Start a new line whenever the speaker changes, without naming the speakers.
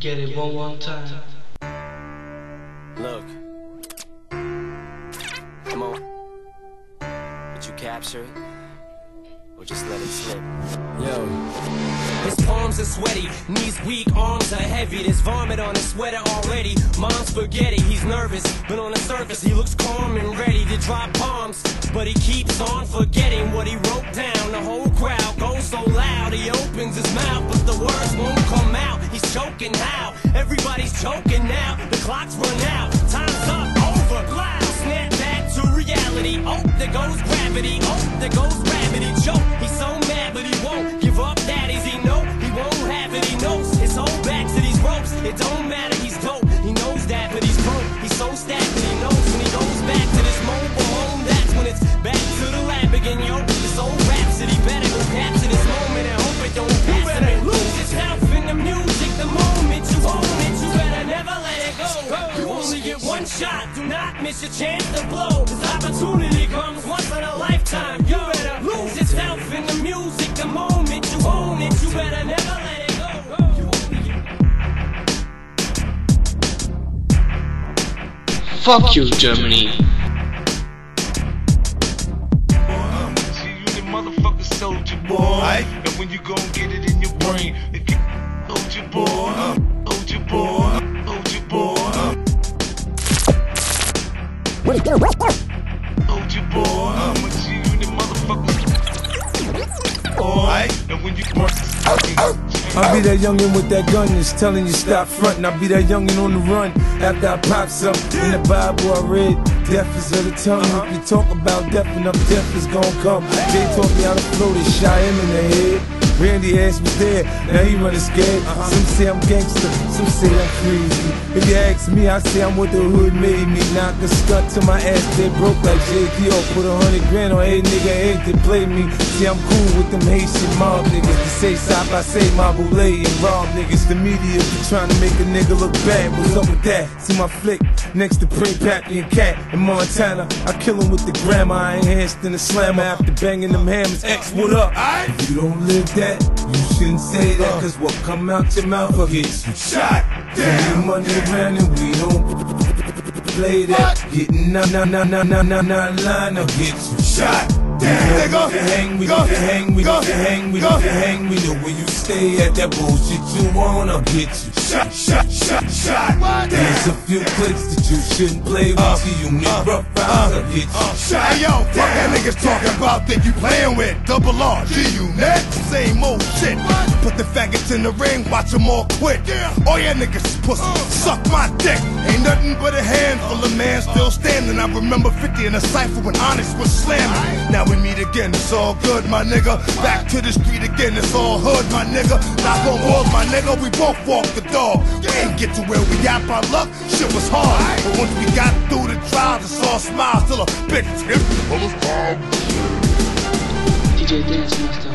Get it one one time.
Look. Come on. Would you capture it? Or just let it slip? Yo.
His palms are sweaty, knees weak, arms are heavy. There's vomit on his sweater already. Mom's spaghetti, he's nervous, but on the surface he looks calm and ready to drop bombs. But he keeps on forgetting what he wrote down. The whole crowd goes so loud, he opens his mouth, but the words won't come out. He's choking how? Everybody's choking now. The clock's run out, time's up, over, loud. Snap back to reality. Oh, there goes gravity. Oh, there goes gravity. Choke. He's so mad, but he won't give up. That is he know he won't have it. He knows his whole back to these ropes. It don't matter. He's dope. He knows that, but he's broke. He's so stacked that he knows when he goes back to this mobile home. That's when it's back to the lab again, yo. Your chance to blow. This opportunity comes once in a lifetime. You better lose yourself in the music. The moment you own it, you better never let it go. You only get
Fuck you, Germany.
See you the motherfucker soldier boy. And when you gon' get it in your brain, it get soldier boy, soldier boy,
I'll be that youngin' with that gun that's telling you stop frontin'. I'll be that youngin' on the run after I pop some. In the Bible I read, death is of the tongue. If you talk about death, enough death is gon' come. They taught me how to flow, shot him in the head. Randy ass was there, now he running scared. Some say I'm gangster, some say I'm crazy. If you ask me, I say I'm what the hood made me. Knock a stunt to my ass, they broke like JPO. Put a hundred grand on every nigga head to play me. See, I'm cool with them Haitian mob niggas. Say side by say my boule and rob niggas. The media be trying to make a nigga look bad. What's up with that? See my flick next to Pray Pappy and Cat in Montana. I kill him with the grammar. I enhanced in the slammer after banging them hammers. X, what up? If you don't live that, you shouldn't say that. Cause what come out your mouth will get you shot. Down. money around and we don't play that. Getting now, now, now, now, now, now, now, line, I'll get you shot. Nigga. We hang, we hang, we can hang, we can hang. We know where you stay at that bullshit you want, I'll get you shot, shot, shot, shot. There's a few clicks that you shouldn't play with. You need uh, rough rounds, I'll get you uh, shot.
Hey yo, fuck that niggas talking about that you playing with double R, G unit, same old shit. Put the faggots in the ring, watch them all quit. All ya niggas pussy, uh. suck my dick. Ain't nothing but a handful of man still standing. I remember 50 in a cipher when Honest was slamming. Now we meet again, it's all good, my nigga. Back to the street again, it's all hood, my nigga. Knock on wood, my nigga, we both walk the dog. We ain't get to where we at by luck, shit was hard. But once we got through the trials, it's all smiles, still a big tip full of problems.
DJ Dance Master,